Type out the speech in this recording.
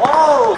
와우.